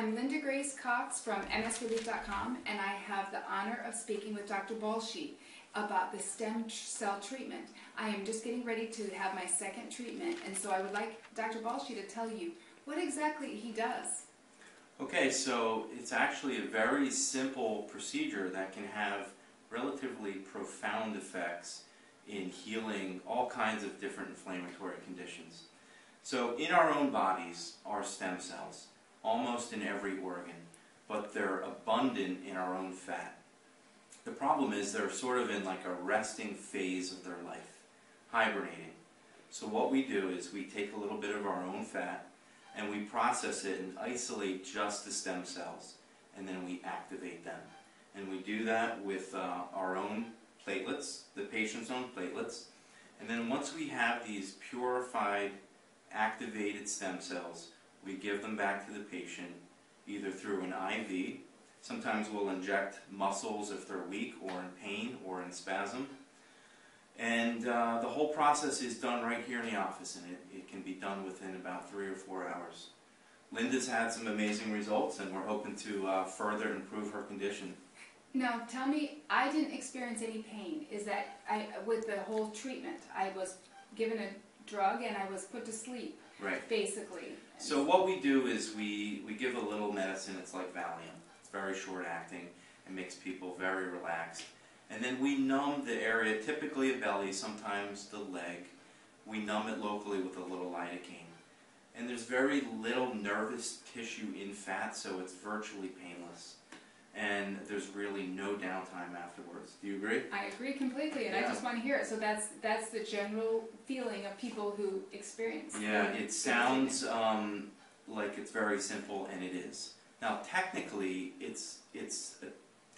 I'm Linda Grace Cox from MSRelief.com, and I have the honor of speaking with Dr. Balshi about the stem cell treatment. I am just getting ready to have my second treatment, and so I would like Dr. Balshi to tell you what exactly he does. Okay, so it's actually a very simple procedure that can have relatively profound effects in healing all kinds of different inflammatory conditions. So, in our own bodies are stem cells, almost in every organ, but they're abundant in our own fat. The problem is they're sort of in like a resting phase of their life, hibernating. So, what we do is we take a little bit of our own fat and we process it and isolate just the stem cells, and then we activate them. And we do that with uh, our own platelets, the patient's own platelets. And then once we have these purified, activated stem cells, we give them back to the patient either through an IV. Sometimes we'll inject muscles if they're weak or in pain or in spasm. And uh, the whole process is done right here in the office, and it, it can be done within about three or four hours. Linda's had some amazing results, and we're hoping to uh, further improve her condition. Now, tell me, I didn't experience any pain. Is that I with the whole treatment? I was given a drug and I was put to sleep, Right. basically. So what we do is we, we give a little medicine, it's like Valium. It's very short acting and makes people very relaxed. And then we numb the area, typically a belly, sometimes the leg. We numb it locally with a little lidocaine. And there's very little nervous tissue in fat, so it's virtually painless. And there's really no downtime afterwards. Do you agree? I agree completely, and I just want to hear it. So that's that's the general feeling of people who experience. Yeah, it sounds um, like it's very simple, and it is. Now, technically, it's it's a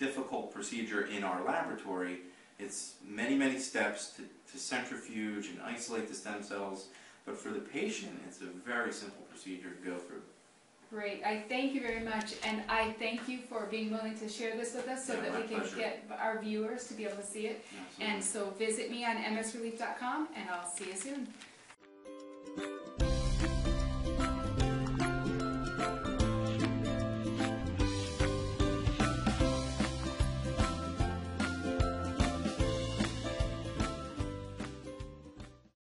difficult procedure in our laboratory. It's many, many steps to, to centrifuge and isolate the stem cells, but for the patient, it's a very simple procedure to go through. Great. I thank you very much, and I thank you for being willing to share this with us so Yeah, that we can pleasure. get our viewers to be able to see it. Absolutely. And so visit me on msrelief.com, and I'll see you soon.